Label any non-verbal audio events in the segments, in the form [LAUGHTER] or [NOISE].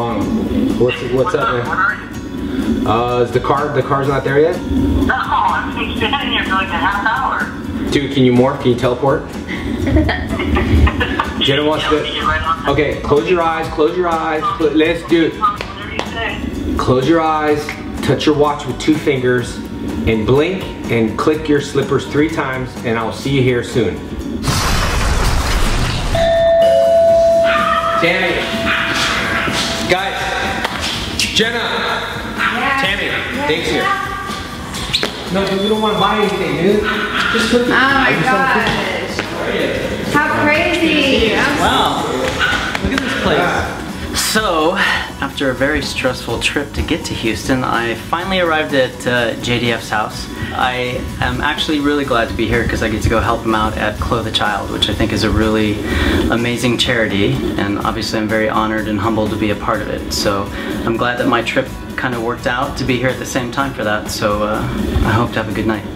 Um, what's what's up, man? Uh, is the car the car's not there yet? No, I've been standing here for like a half hour. Dude, can you morph? Can you teleport? [LAUGHS] Jenna wants to. Okay, close your eyes. Close your eyes. Let's do it. Whatever you say. Close your eyes. Touch your watch with two fingers, and blink and click your slippers three times, and I'll see you here soon. Tammy. Guys. Jenna. Tammy. Dave's here. No, dude, we don't want to buy anything, dude. Just cookies. Oh my I just want gosh. How crazy. Wow. Look at this place. So, after a very stressful trip to get to Houston, I finally arrived at uh, JDF's house. I am actually really glad to be here because I get to go help him out at Clothe a Child, which I think is a really amazing charity, and obviously I'm very honored and humbled to be a part of it. So, I'm glad that my trip kind of worked out to be here at the same time for that, so uh, I hope to have a good night.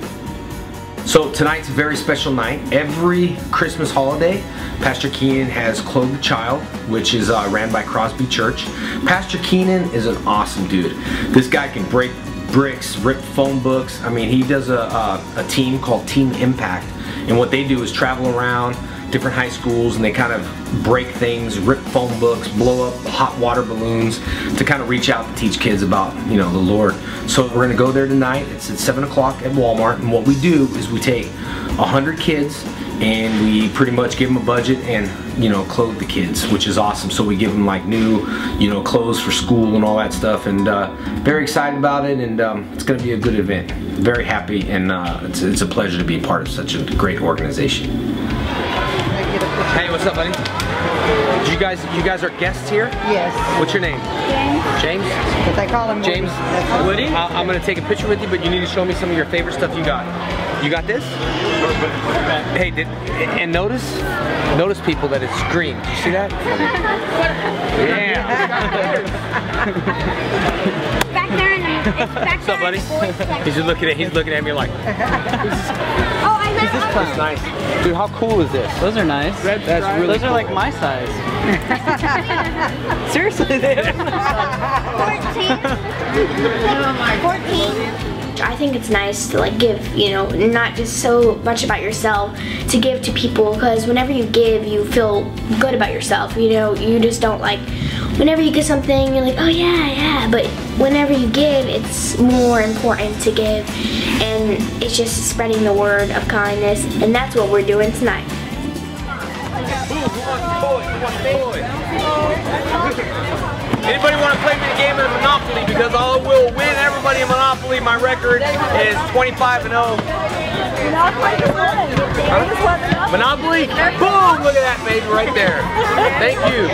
So tonight's a very special night. Every Christmas holiday, Pastor Keenan has Clothe the Child, which is uh, ran by Crosby Church. Pastor Keenan is an awesome dude. This guy can break bricks, rip phone books. I mean, he does a, a, a team called Team Impact. And what they do is travel around different high schools and they kind of break things, rip phone books, blow up hot water balloons to kind of reach out and teach kids about, you know, the Lord. So we're gonna go there tonight. It's at seven o'clock at Walmart. And what we do is we take a hundred kids and we pretty much give them a budget and you know clothe the kids which is awesome so we give them like new you know clothes for school and all that stuff and uh, very excited about it and um, it's gonna be a good event very happy and uh, it's, it's a pleasure to be a part of such a great organization what's up, buddy? You guys, you guys are guests here. Yes, What's your name? James. but they call him James. That's Woody. I'm gonna take a picture with you, but you need to show me some of your favorite stuff you got. You got this? Hey, did and notice, notice people that it's green. Do you see that? Yeah. [LAUGHS] back there in the, back What's up, buddy? He's just looking at, he's looking at me like, [LAUGHS] I meant that's nice. Dude, how cool is this? Those are nice. That's really Those are like my size. [LAUGHS] Seriously, they are. Think it's nice to like give, you know, not just so much about yourself, to give to people because whenever you give, you feel good about yourself. You know, you just don't like, whenever you get something, you're like, oh yeah, yeah. But whenever you give, it's more important to give. And it's just spreading the word of kindness. And that's what we're doing tonight. Anybody want to play me a game of Monopoly? Because I will win everybody in Monopoly. My record is 25 and 0. Monopoly? Boom! Look at that, baby, right there. Thank you.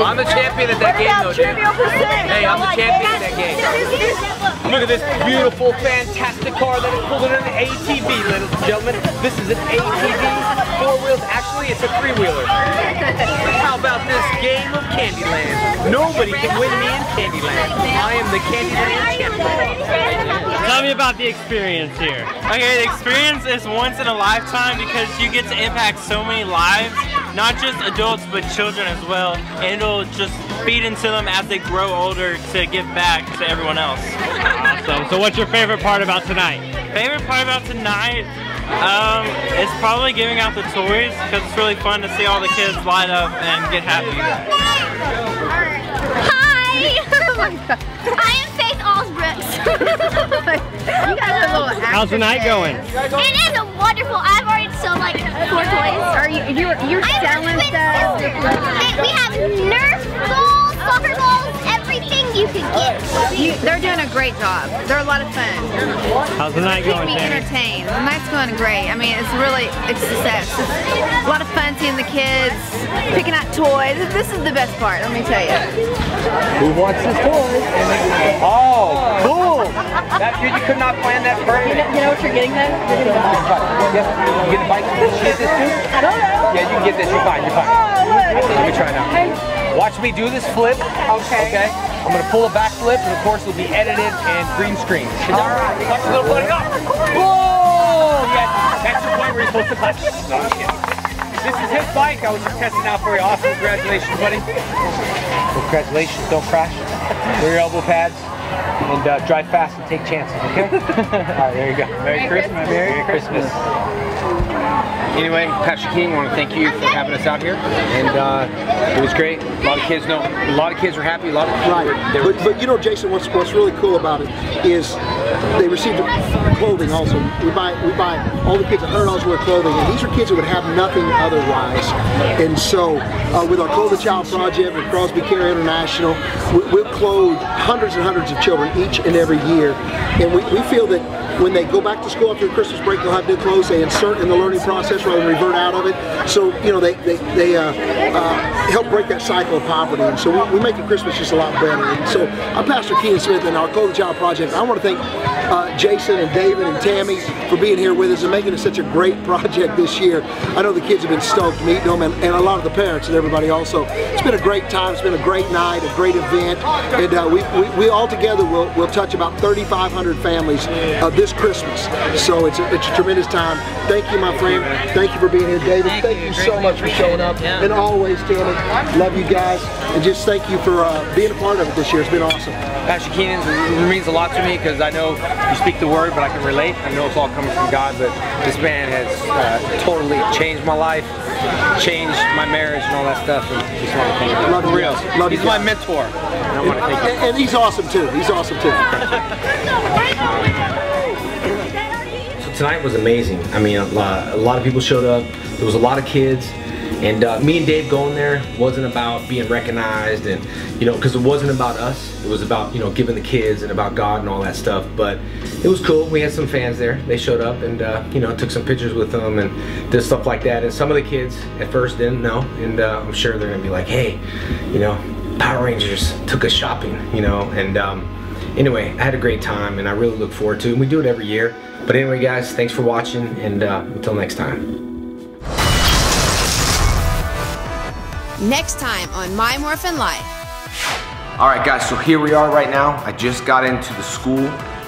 I'm the champion at that game, though, dude. Hey, I'm the champion at that game. Look at this beautiful, fantastic car that is pulled in an ATV, ladies and gentlemen. This is an ATV, four wheels. Actually, it's a three-wheeler. How about this game of Candyland? Nobody can win me in Candyland. I am the Candyland champion. Tell me about the experience here. Okay, the experience is once in a lifetime because you get to impact so many lives, not just adults but children as well, and it'll just feed into them as they grow older to give back to everyone else. Awesome. So what's your favorite part about tonight? Favorite part about tonight um, is probably giving out the toys because it's really fun to see all the kids light up and get happy. Hi! [LAUGHS] I am Faith Allsbrooks. [LAUGHS] you guys are a little How's the night going? It is wonderful. I've already sold like four toys. Are you you're, you're selling stuff? sisters. We have Nerf you could get. You, they're doing a great job. They're a lot of fun. How's the night Keep going, me Tammy? entertained. The night's going great. I mean, it's really it's success. It's a lot of fun seeing the kids picking out toys. This is the best part. Let me tell you. Who wants this toy? Oh, cool! That dude, you could not plan that perfect. You know what you're getting then? Yes, you get the bike. Did you get this too? I don't know. Yeah, you can get this. You're fine. You're fine. Oh, let me try now. Watch me do this flip. Okay. Okay. I'm gonna pull a back flip, and of course it'll be edited and green screen. All right. Watch the little buddy go. Whoa! Yeah, that's your point where you're supposed to touch. No, I'm kidding. This is his bike. I was just testing out for you. Awesome. Congratulations, buddy. Congratulations. Don't crash. Wear your elbow pads and uh, drive fast and take chances, okay? [LAUGHS] All right, there you go. Merry, Christmas. Merry Christmas. Anyway, Pastor King, I want to thank you for having us out here, and uh, it was great. A lot of kids know, a lot of kids were happy. A lot of Right. were, But, but you know, Jason, what's what's really cool about it is they received clothing also. We buy we buy all the kids hundred dollars worth of clothing, and these are kids that would have nothing otherwise. And so, uh, with our Clothe the Child project with Crosby Care International, we, we'll clothe hundreds and hundreds of children each and every year. And we, we feel that when they go back to school after Christmas break, they'll have new clothes. They insert in the learning process rather than revert out of it. So you know they they, they uh, uh, help break that cycle of poverty. And so we, we make Christmas just a lot better. And so I'm Pastor Keenan Smith and our the Child project. I want to thank uh, Jason and David and Tammy for being here with us and making it such a great [LAUGHS] project this year. I know the kids have been stoked meeting them and, and a lot of the parents and everybody also. It's been a great time. It's been a great night, a great event, and uh, we, we, we all together will will touch about 3,500 families uh, this Christmas. So it's a, it's a tremendous time. Thank you, my friend. Thank you for being here, David. Thank, you, so much for showing up. And always, Tammy, love you guys, and just thank you for uh, being a part of it this year. It's been awesome. Pastor Keenan it means a lot to me because I know you speak the word, but I can relate. I know it's all coming from God, but this man has uh, totally changed my life, changed my marriage and all that stuff. And just want to thank you. Love you For real. guys. Love you He's my guys. mentor. And I want to thank you. And, and he's awesome too. He's awesome too. So tonight was amazing. I mean, a lot, a lot of people showed up. There was a lot of kids. And uh, me and Dave going there wasn't about being recognized and, you know, because it wasn't about us. It was about, you know, giving the kids and about God and all that stuff. But it was cool. We had some fans there. They showed up and, uh, you know, took some pictures with them and did stuff like that. And some of the kids at first didn't know. And uh, I'm sure they're going to be like, hey, you know, Power Rangers took us shopping, you know. And um, anyway, I had a great time and I really look forward to it. And we do it every year. But anyway, guys, thanks for watching. And uh, until next time. Next time on My Morphin Life. All right, guys, so here we are right now. I just got into the school.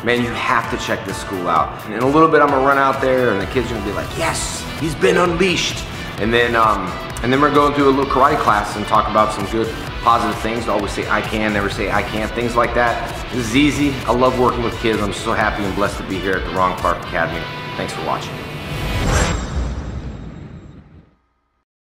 Man, you have to check this school out. In a little bit, I'm gonna run out there and the kids are gonna be like, yes, he's been unleashed. And then, um, and then we're going through a little karate class and talk about some good positive things. Always say I can, never say I can't, things like that. This is easy. I love working with kids. I'm so happy and blessed to be here at the Wrong Park Academy. Thanks for watching.